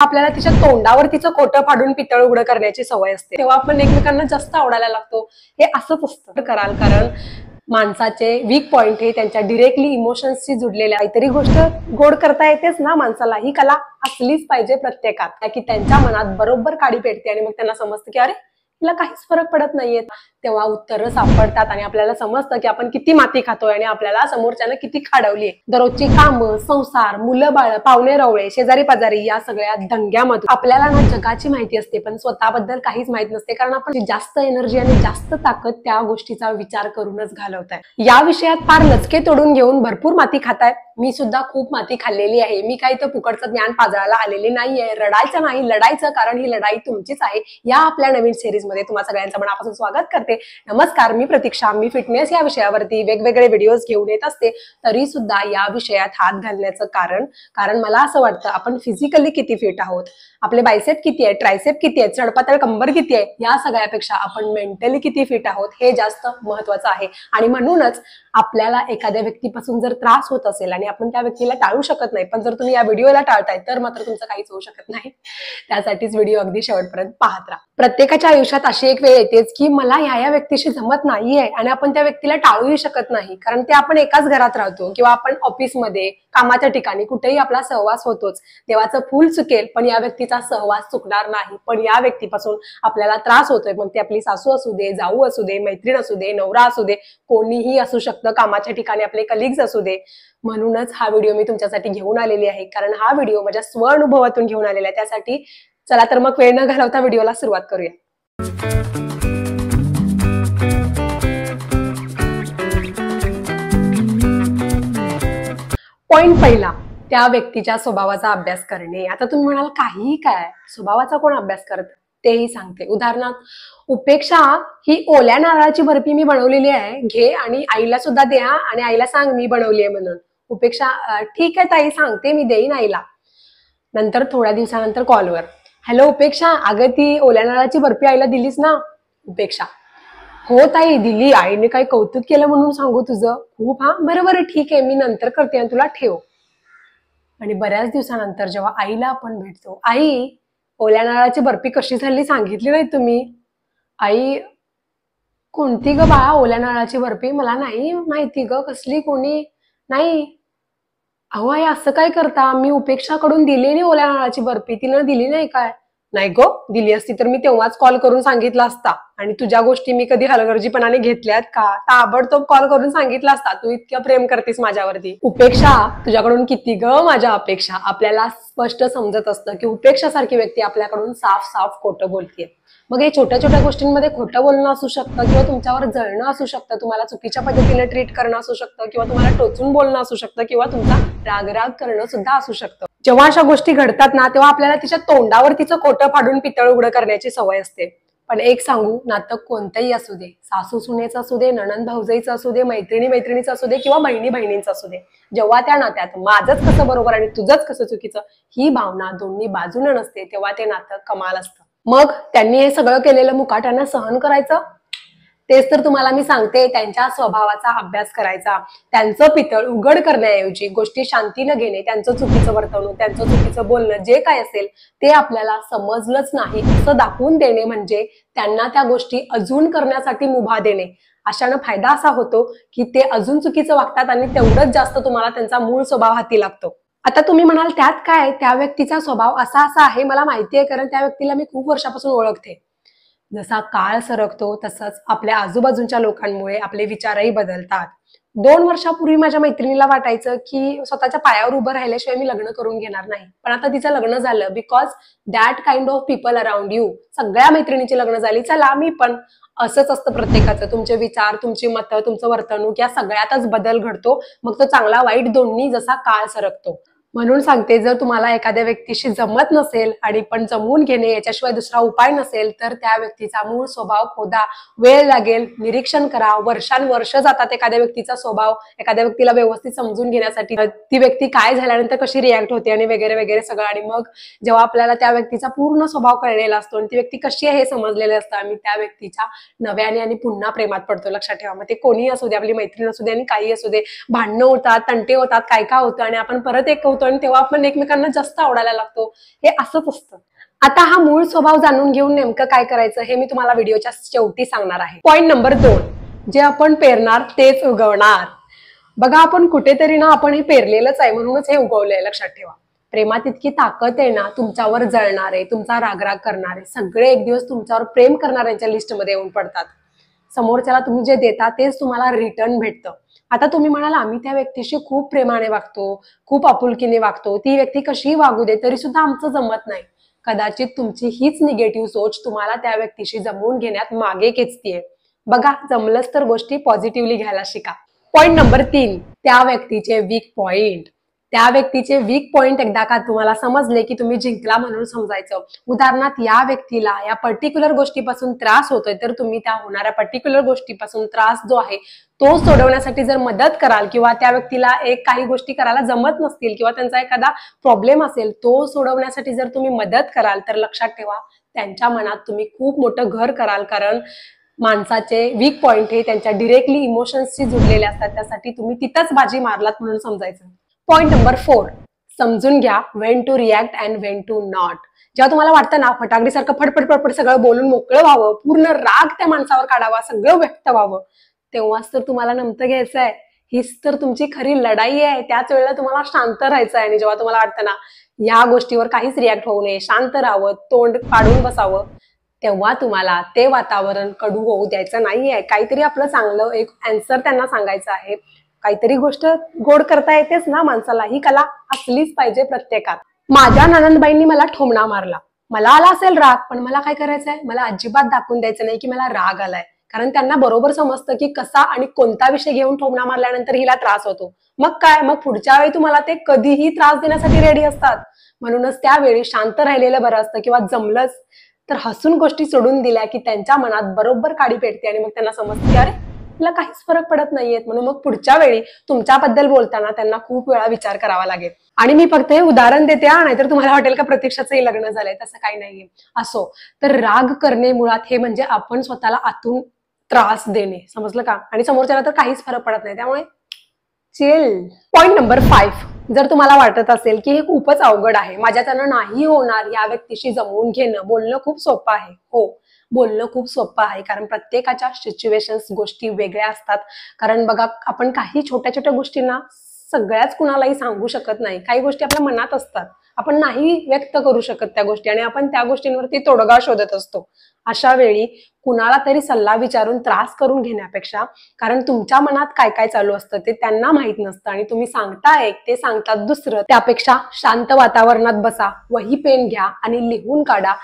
आपल्याला तिच्या तोंडावर तिचं खोटं फाडून पितळ उघडं करण्याची सवय असते. तेव्हा आपण एकमेकांना जास्त आवडायला लागतो. हे असंच असतं. कराल कारण माणसाचे वीक पॉइंट हे त्यांच्या डिरेक्टली इमोशन्सशी जुडलेले काहीतरी गोष्ट गोड करता येतेच ना माणसाला. ही कला असलीच पाहिजे प्रत्येकात. की त्यांच्या मनात बरोबर काडी पेटते आणि मग त्यांना समजतं की अरे तिला काहीच फरक पडत नाहीये. तेव्हा उत्तरं सापडतात आणि आपल्याला समजतं की आपण किती माती खातोय आणि आपल्याला समोरच्यानं किती खाडवली दररोजची कामं संसार मुलं बाळ पाहुणे रवळे शेजारी पाजारी या सगळ्या दंग्यामधून आपल्याला ना जगाची माहिती असते पण स्वतःबद्दल काहीच माहीत नसते कारण आपण जास्त एनर्जी आणि जास्त ताकद त्या गोष्टीचा विचार करूनच घालवताय. या विषयात फार लचके तोडून घेऊन भरपूर माती खाताय. मी सुद्धा खूप माती खाल्लेली आहे. मी काही तर फुकटचं ज्ञान पाजळायला आलेली नाहीये. रडायचं नाही. लढायचं कारण ही लढाई तुमचीच आहे. या आपल्या नवीन सिरीजमध्ये तुम्हाला सगळ्यांचं मनापासून स्वागत करते. नमस्कार मी प्रतीक्षा मी फिटनेस या विषयावरती वेगवेगळे व्हिडिओज घेऊन येत असते. तरी सुद्धा या विषयात हात घालण्याचं कारण कारण मला असं वाटतं आपण फिजिकली किती फिट आहोत? आपले बायसेप किती आहे? ट्रायसेप किती आहे? चढपातळ कंबर किती आहे? या सगळ्यापेक्षा आपण मेंटली किती फिट आहोत? हे जास्त महत्वाचं आहे. आणि म्हणूनच आपल्याला एखाद्या व्यक्तीपासून जर त्रास होत असेल आणि आपण त्या व्यक्तीला टाळू शकत नाही पण जर तुम्ही या व्हिडिओला टाळताय तर मात्र तुमचं काहीच होऊ शकत नाही. त्यासाठीच व्हिडिओ अगदी शेवटपर्यंत पाहत राहा. प्रत्येकाच्या आयुष्यात अशी एक वेळ येतेच की मला ह्या या व्यक्तीशी जमत नाहीये आणि आपण त्या व्यक्तीला टाळूही शकत नाही. कारण ते आपण एकाच घरात राहतो किंवा आपण ऑफिसमध्ये कामाच्या ठिकाणी कुठेही आपला सहवास होतोच. देवाचं फूल चुकेल पण या व्यक्तीचा सहवास चुकणार नाही. पण या व्यक्तीपासून आपल्याला त्रास होतोय. मग ती आपली सासू असू दे जाऊ असू दे मैत्रीण असू दे नवरा असू दे कोणीही असू शकतं. कामाच्या ठिकाणी आपले कलिग्स असू दे. म्हणूनच हा व्हिडिओ मी तुमच्यासाठी घेऊन आलेली आहे. कारण हा व्हिडिओ माझ्या स्व अनुभवातून घेऊन आलेला आहे. त्यासाठी चला तर मग वेळ न घालवता व्हिडिओला सुरुवात करूया. पॉइंट पहिला त्या व्यक्तीच्या स्वभावाचा अभ्यास करणे. आता तुम्ही म्हणाल काहीही काय? स्वभावाचा कोण अभ्यास करत? तेही सांगते. उदाहरणार्थ उपेक्षा ही ओल्या नारळाची बर्फी मी बनवलेली आहे घे आणि आईला सुद्धा द्या आणि आईला सांग मी बनवली आहे म्हणून. उपेक्षा ठीक आहे ताई सांगते मी देईन आईला. नंतर थोड्या दिवसानंतर कॉलवर. हॅलो उपेक्षा अगं ती ओल्या नारळाची बर्फी आईला दिलीस ना? उपेक्षा हो ताई दिली. आईने काही कौतुक केलं म्हणून सांगू तुझं. खूप हा? बरं बरं ठीक आहे. मी नंतर करते आणि तुला ठेव. आणि बऱ्याच दिवसानंतर जेव्हा आईला आपण भेटतो आई ओल्या नारळाची बर्फी कशी झाली सांगितली नाही तुम्ही? आई कोणती ग बाळा ओल्या नारळाची बर्फी? मला नाही माहिती ग कसली कोणी? नाही. अहो आई असं काय करता? मी उपेक्षाकडून दिली नाही ओल्या नारळाची बर्फी. तिनं दिली नाही काय? नाही गो दिली असती तर मी तेव्हाच कॉल करून सांगितला असता. आणि तुझ्या गोष्टी मी कधी हलगर्जीपणाने घेतल्यात का? ताबडतोब कॉल करून सांगितला असता. तू इतकं प्रेम करतेस माझ्यावरती. उपेक्षा तुझ्याकडून किती ग माझ्या अपेक्षा? आपल्याला स्पष्ट समजत असतं की उपेक्षा सारखी व्यक्ती आपल्याकडून साफ साफ खोटं बोलते मग हे छोट्या छोट्या गोष्टींमध्ये खोटं बोलणं असू शकतं किंवा तुमच्यावर जळणं असू शकतं तुम्हाला चुकीच्या पद्धतीने ट्रीट करणं असू शकतं किंवा तुम्हाला टोचून बोलणं असू शकतं किंवा तुमचा रागराग करणं सुद्धा असू शकतं. जेव्हा अशा गोष्टी घडतात ना तेव्हा आपल्याला तिच्या तोंडावर तिचं खोटं फाडून पितळ उघडं करण्याची सवय असते. पण एक सांगू नातं कोणतंही असू दे सासू सुनेचं असू दे ननंद भाऊजाईचं असू दे मैत्रिणी मैत्रिणीचं असू दे किंवा बहिणी बहिणींचं असू दे जेव्हा त्या नात्यात माझंच कसं बरोबर आणि तुझंच कसं चुकीचं ही भावना दोन्ही बाजूनं नसते तेव्हा ते नातं कमाल असतं. मग त्यांनी हे सगळं केलेलं मुकाट्यानं सहन करायचं? तेच तर तुम्हाला मी सांगते त्यांच्या स्वभावाचा अभ्यास करायचा. त्यांचं पितळ उघड करण्याऐवजी गोष्टी शांतीनं घेणे त्यांचं चुकीचं वर्तवणूक त्यांचं चुकीचं बोलणं जे काय असेल ते आपल्याला समजलंच नाही. असं दाखवून देणे म्हणजे त्यांना त्या गोष्टी अजून करण्यासाठी मुभा देणे. अशानं फायदा असा होतो की ते अजून चुकीचं वागतात आणि तेवढंच जास्त तुम्हाला त्यांचा मूळ स्वभाव हाती लागतो. आता तुम्ही म्हणाल त्यात काय त्या व्यक्तीचा स्वभाव असा असा आहे मला माहिती आहे कारण त्या व्यक्तीला मी खूप वर्षापासून ओळखते. जसा काळ सरकतो तसंच आपल्या आजूबाजूच्या लोकांमुळे आपले विचारही बदलतात. दोन वर्षापूर्वी माझ्या मैत्रिणीला वाटायचं की स्वतःच्या पायावर उभं राहिल्याशिवाय मी लग्न करून घेणार नाही. पण आता तिचं लग्न झालं because that kind of people around you सगळ्या मैत्रिणीची लग्न झाली चला मी पण असंच असतं प्रत्येकाचं. तुमचे विचार तुमची मतं तुमचं वर्तणूक या सगळ्यातच बदल घडतो. मग तो चांगला वाईट दोन्ही जसा काळ सरकतो. म्हणून सांगते जर तुम्हाला एखाद्या व्यक्तीशी जमत नसेल आणि पण जमवून घेणे याच्याशिवाय दुसरा उपाय नसेल तर त्या व्यक्तीचा मूळ स्वभाव खोदा. वेळ लागेल निरीक्षण करा. वर्षानुवर्ष जातात एखाद्या व्यक्तीचा स्वभाव. एखाद्या व्यक्तीला व्यवस्थित समजून घेण्यासाठी ती व्यक्ती काय झाल्यानंतर कशी रिॲक्ट होते आणि वगैरे वगैरे सगळं. आणि मग जेव्हा आपल्याला त्या व्यक्तीचा पूर्ण स्वभाव कळलेला असतो आणि ती व्यक्ती कशी आहे हे समजलेलं असतं आम्ही त्या व्यक्तीच्या नव्याने आणि पुन्हा प्रेमात पडतो. लक्षात ठेवा. मग ते कोणी असू दे आपली मैत्रीण असू दे आणि काही असू दे. भांडणं होतात तंटे होतात काय काय होतं आणि आपण परत एक होतो आणि तेव्हा आपण एकमेकांना जास्त आवडायला लागतो. हे असंच असतं. आता हा मूळ स्वभाव जाणून घेऊन नेमकं काय करायचं हे मी तुम्हाला व्हिडिओच्या शेवटी सांगणार आहे. पॉईंट नंबर दोन. जे आपण पेरणार तेच उगवणार. बघा आपण कुठेतरी ना आपण हे पेरलेलंच आहे म्हणूनच हे उगवलंय लक्षात ठेवा. प्रेमात इतकी ताकद आहे ना तुमच्यावर जळणारे तुमचा रागराग करणारे सगळे एक दिवस तुमच्यावर प्रेम करणाऱ्यांच्या लिस्टमध्ये येऊन पडतात. समोरच्याला तुम्ही जे देता तेच तुम्हाला रिटर्न भेटतं. आता तुम्ही म्हणाल आम्ही त्या व्यक्तीशी खूप प्रेमाने वागतो खूप आपुलकीने वागतो. ती व्यक्ती कशीही वागू दे तरी सुद्धा आमचं जमत नाही. कदाचित तुमची हीच निगेटिव्ह सोच तुम्हाला त्या व्यक्तीशी जमवून घेण्यात मागे खेचतीये. बघा जमलंच तर गोष्टी पॉझिटिव्हली घ्यायला शिका. पॉइंट नंबर तीन त्या व्यक्तीचे वीक पॉइंट. त्या व्यक्तीचे वीक पॉइंट एकदा का तुम्हाला समजले की तुम्ही जिंकला म्हणून समजायचं. उदाहरणार्थ या व्यक्तीला या पर्टिक्युलर गोष्टीपासून त्रास होतोय तर तुम्ही त्या होणाऱ्या पर्टिक्युलर गोष्टीपासून त्रास जो आहे तो सोडवण्यासाठी जर मदत कराल किंवा त्या व्यक्तीला एक काही गोष्टी करायला जमत नसतील किंवा त्यांचा एखादा प्रॉब्लेम असेल तो सोडवण्यासाठी जर तुम्ही मदत कराल तर लक्षात ठेवा त्यांच्या मनात तुम्ही खूप मोठं घर कराल कारण माणसाचे वीक पॉइंट हे त्यांच्या डिरेक्टली इमोशन्सशी जुडलेले असतात त्यासाठी तुम्ही तिथंच बाजी मारलात म्हणून समजायचं. पॉईंट नंबर फोर समजून घ्या when to react and when to not जेव्हा तुम्हाला वाटतं ना फटाकडीसारखं फटफट फटफट सगळं बोलून मोकळं व्हावं पूर्ण राग त्या माणसावर काढावा सगळं व्यक्त व्हावं तेव्हाच तर तुम्हाला नमतं घ्यायचं आहे. हीच तर तुमची खरी लढाई आहे. त्याच वेळेला तुम्हाला शांत राहायचं आहे. आणि जेव्हा तुम्हाला वाटतं ना या गोष्टीवर काहीच रिॲक्ट होऊ नये शांत राहावं तोंड काढून बसावं तेव्हा तुम्हाला ते वातावरण कडू होऊ द्यायचं नाहीये. काहीतरी आपलं चांगलं एक अँसर त्यांना सांगायचं आहे. काहीतरी गोष्ट गोड करता येतेच ना माणसाला. ही कला असलीच पाहिजे प्रत्येकात. माझ्या ननंदबाईंनी मला ठोमणा मारला. मला आला असेल राग पण मला काय करायचंय? मला अजिबात दाखवून द्यायचं नाही की मला राग आलाय. कारण त्यांना बरोबर समजतं की कसा आणि कोणता विषय घेऊन ठोमणा मारल्यानंतर हिला त्रास होतो. मग काय? मग पुढच्या वेळी तुम्हाला ते कधीही त्रास देण्यासाठी रेडी असतात. म्हणूनच त्यावेळी शांत राहिलेलं बरं असतं किंवा जमलंच. तर हसून गोष्टी सोडून दिल्या की त्यांच्या मनात बरोबर काडी पेटते आणि मग त्यांना समजते अरे तुला काहीच फरक पडत नाहीयेत. म्हणून मग पुढच्या वेळी तुमच्याबद्दल बोलताना त्यांना खूप वेळा विचार करावा लागेल. आणि मी फक्त हे उदाहरण देते नाहीतर तुम्हाला वाटेल का प्रतीक्षाचंही लग्न झालंय तसं काही नाहीये. असो. तर राग करणे मुळात हे म्हणजे आपण स्वतःला आतून त्रास देणे. समजलं का? आणि समोरच्याला तर काहीच फरक पडत नाही. त्यामुळे चेल. पॉइंट नंबर फाईव्ह जर तुम्हाला वाटत असेल की हे खूपच अवघड आहे माझ्याच्यानं नाही होणार या व्यक्तीशी जमवून घेणं बोलणं खूप सोपं आहे. हो. बोलणं खूप सोपं आहे. कारण प्रत्येकाच्या सिच्युएशन्स गोष्टी वेगळ्या असतात. कारण बघा आपण काही छोट्या छोट्या गोष्टींना सगळ्याच कुणालाही सांगू शकत नाही. काही गोष्टी आपल्या मनात असतात. आपण नाही व्यक्त करू शकत त्या गोष्टी आणि आपण त्या गोष्टींवरती तोडगा शोधत असतो. अशा वेळी कुणाला तरी सल्ला विचारून त्रास करून घेण्यापेक्षा कारण तुमच्या मनात काय काय चालू असतं ते त्यांना माहीत नसतं आणि तुम्ही सांगता एक ते सांगतात दुसरं. त्यापेक्षा शांत वातावरणात बसा वही पेन घ्या आणि लिहून काढा.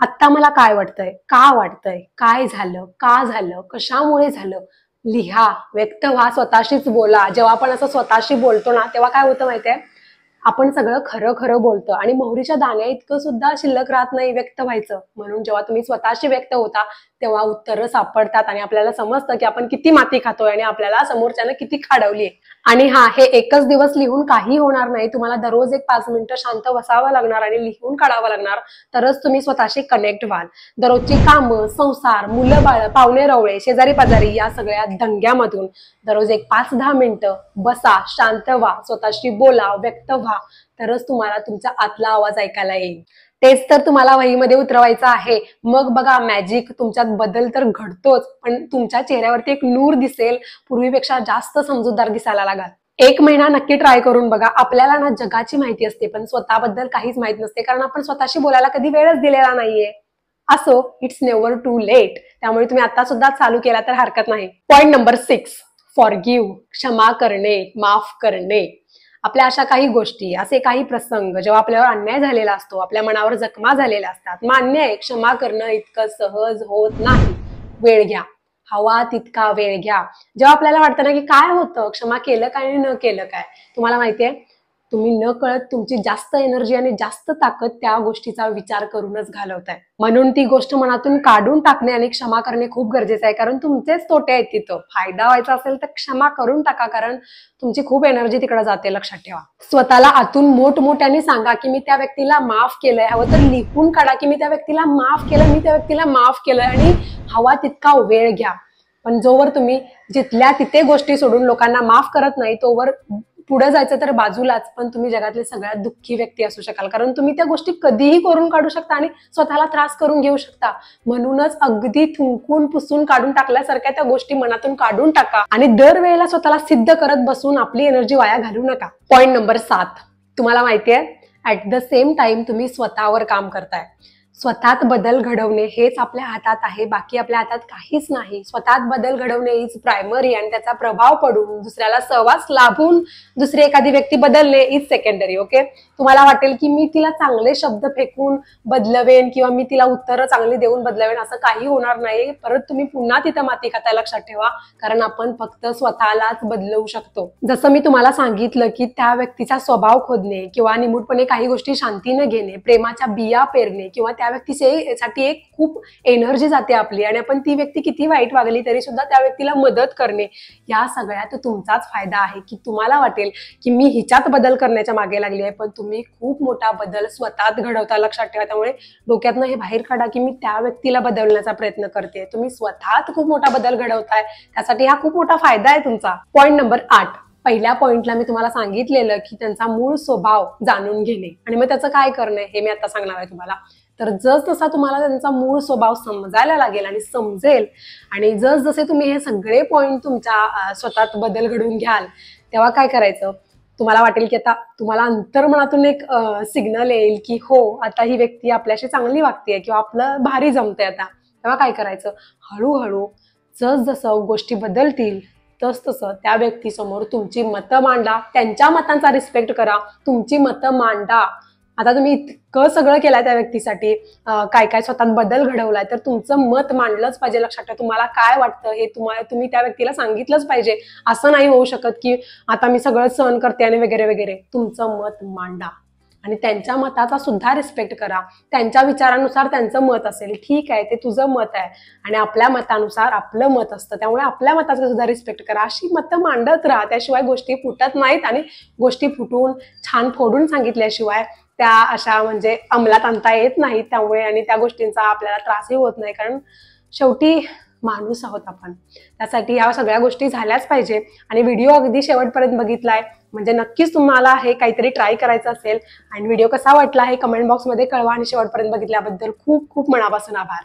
आत्ता मला काय वाटतंय? का वाटतंय? काय झालं? का झालं? कशामुळे झालं? लिहा व्यक्त व्हा स्वतःशीच बोला. जेव्हा आपण असं स्वतःशी बोलतो ना तेव्हा काय होतं माहितीये? आपण सगळं खरं खरं बोलतो आणि मोहरीच्या दाण्या इतकं सुद्धा शिल्लक राहत नाही व्यक्त व्हायचं. म्हणून जेव्हा तुम्ही स्वतःशी व्यक्त होता तेव्हा उत्तरं सापडतात आणि आपल्याला समजतं की आपण किती माती खातोय आणि आपल्याला समोरच्यानं किती खाडवली आणि हा हे एकच दिवस लिहून काही होणार नाही. तुम्हाला दररोज एक पाच मिनिटं शांत बसावं लागणार आणि लिहून काढावं लागणार. तरच तुम्ही स्वतःशी कनेक्ट व्हाल. दररोजची कामं संसार मुलं बाळ पाहुणे रवळे शेजारी पाजारी या सगळ्या दंग्यामधून दररोज एक पाच दहा मिनिटं बसा शांत व्हा स्वतःशी बोला व्यक्त व्हा. तरच तुम्हाला तुमचा आतला आवाज ऐकायला येईल. तेच तर तुम्हाला वहीमध्ये उतरवायचं आहे. मग बघा मॅजिक तुमच्यात बदल तर घडतोच पण तुमच्या चेहऱ्यावरती एक नूर दिसेल. पूर्वीपेक्षा जास्त समजूतदार दिसायला लागाल. एक महिना नक्की ट्राय करून बघा. आपल्याला ना जगाची माहिती असते पण स्वतःबद्दल काहीच माहीत नसते कारण आपण स्वतःशी बोलायला कधी वेळच दिलेला नाहीये. असो इट्स नेवर टू लेट त्यामुळे तुम्ही आता सुद्धा चालू केला तर हरकत नाही. पॉईंट नंबर सिक्स फॉर क्षमा करणे. माफ करणे. आपल्या अशा काही गोष्टी असे काही प्रसंग जेव्हा आपल्यावर अन्याय झालेला असतो आपल्या मनावर जखमा झालेल्या असतात मान्य आहे क्षमा करणं इतकं सहज होत नाही. वेळ घ्या. हवा तितका वेळ घ्या. जेव्हा आपल्याला वाटतं ना की काय होतं क्षमा केलं काय आणि न केलं काय? तुम्हाला माहितीये तुम्ही न कळत तुमची जास्त एनर्जी आणि जास्त ताकद त्या गोष्टीचा विचार करूनच घालवताय. म्हणून ती गोष्ट मनातून काढून टाकणे आणि क्षमा करणे खूप गरजेचं आहे. कारण तुमचेच तोटे आहेत तिथं. फायदा व्हायचा असेल तर क्षमा करून टाका कारण तुमची खूप एनर्जी तिकडे जाते. लक्षात ठेवा. स्वतःला आतून मोठमोठ्याने सांगा की मी त्या व्यक्तीला माफ केलंय. हवं तर लिहून काढा की मी त्या व्यक्तीला माफ केलं मी त्या व्यक्तीला माफ केलंय आणि हवा तितका वेळ घ्या. पण जोवर तुम्ही जिथल्या तिथे गोष्टी सोडून लोकांना माफ करत नाही तोवर पुढे जायचं तर बाजूलाच पण तुम्ही जगातले सगळ्यात दुःखी व्यक्ती असू शकाल. कारण तुम्ही त्या गोष्टी कधीही करून काढू शकता आणि स्वतःला त्रास करून घेऊ शकता. म्हणूनच अगदी थुंकून पुसून काढून टाकल्यासारख्या त्या गोष्टी मनातून काढून टाका आणि दरवेळेला स्वतःला सिद्ध करत बसून आपली एनर्जी वाया घालू नका. पॉईंट नंबर सात. तुम्हाला माहितीये ऍट द सेम टाइम तुम्ही स्वतःवर काम करताय. स्वतःत बदल घडवणे हेच आपल्या हातात आहे बाकी आपल्या हातात काहीच नाही. स्वतःत बदल घडवणे इज प्रायमरी आणि त्याचा प्रभाव पडून दुसऱ्याला सहवास लाभून दुसरी एखादी व्यक्ती बदलणे इज सेकंडरी ओके तुम्हाला वाटेल की मी तिला चांगले शब्द फेकून बदलवेन किंवा मी तिला उत्तरं चांगली देऊन बदलवेन असं काही होणार नाही. परत तुम्ही पुन्हा तिथं माती खाता लक्षात ठेवा कारण आपण फक्त स्वतःलाच बदलवू शकतो. जसं मी तुम्हाला सांगितलं की त्या व्यक्तीचा स्वभाव खोदणे किंवा निमूटपणे काही गोष्टी शांतीने घेणे प्रेमाच्या बिया पेरणे किंवा त्या व्यक्तीसाठी एक खूप एनर्जी जाते आपली आणि आपण ती व्यक्ती किती वाईट वागली तरी सुद्धा त्या व्यक्तीला मदत करणे या सगळ्यात तुमचाच फायदा आहे की तुम्हाला वाटेल की मी हिच्यात बदल करण्याच्या मागे लागली आहे पण तुम्ही खूप मोठा बदल स्वतःत घडवता लक्षात ठेवा. त्यामुळे डोक्यातनं हे बाहेर काढा की मी त्या व्यक्तीला बदलण्याचा प्रयत्न करते. तुम्ही स्वतःत खूप मोठा बदल घडवताय. त्यासाठी हा खूप मोठा फायदा आहे तुमचा. पॉईंट नंबर आठ. पहिल्या पॉइंटला मी तुम्हाला सांगितलेलं की त्यांचा मूळ स्वभाव जाणून घेणे. आणि मग त्याचं काय करणे हे मी आता सांगणार आहे तुम्हाला. तर जस जसा तुम्हाला त्यांचा मूळ स्वभाव समजायला लागेल आणि समजेल आणि जस जसे तुम्ही हे सगळे पॉइंट तुमच्या स्वतःत बदल घडवून घ्याल तेव्हा काय करायचं? तुम्हाला वाटेल की आता तुम्हाला अंतर्मनातून एक सिग्नल येईल की हो आता ही व्यक्ती आपल्याशी चांगली वागते किंवा आपलं भारी जमतंय आता. तेव्हा काय करायचं? हळूहळू जस जसं गोष्टी बदलतील तस तसं त्या व्यक्तीसमोर तुमची मतं मांडा. त्यांच्या मतांचा रिस्पेक्ट करा. तुमची मतं मांडा. आता तुम्ही इतकं सगळं केलंय त्या व्यक्तीसाठी काय काय स्वतःत बदल घडवलाय तर तुमचं मत मांडलंच पाहिजे लक्षात ठेवा. तुम्हाला काय वाटतं हे तुम्हाला तुम्ही त्या व्यक्तीला सांगितलंच पाहिजे. असं नाही होऊ शकत की आता मी सगळं सहन करते आणि वगैरे वगैरे. तुमचं मत मांडा. आणि त्यांच्या मताचा सुद्धा रिस्पेक्ट करा. त्यांच्या विचारानुसार त्यांचं मत असेल. ठीक आहे ते तुझं मत आहे. आणि आपल्या मतानुसार आपलं मत असतं. त्यामुळे आपल्या मताचा सुद्धा रिस्पेक्ट करा. अशी मतं मांडत राहा. त्याशिवाय गोष्टी फुटत नाहीत आणि गोष्टी फुटून छान फोडून सांगितल्याशिवाय त्या अशा म्हणजे अंमलात आणता येत नाही त्यामुळे आणि त्या गोष्टींचा आपल्याला त्रासही होत नाही. कारण शेवटी माणूस आहोत आपण. त्यासाठी या सगळ्या गोष्टी झाल्याच पाहिजे. आणि व्हिडिओ अगदी शेवटपर्यंत बघितलाय. म्हणजे नक्कीच तुम्हाला हे काहीतरी ट्राय करायचं असेल. आणि व्हिडिओ कसा वाटला हे कमेंट बॉक्समध्ये कळवा आणि शेवटपर्यंत बघितल्याबद्दल खूप खूप मनापासून आभार.